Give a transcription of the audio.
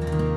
Bye.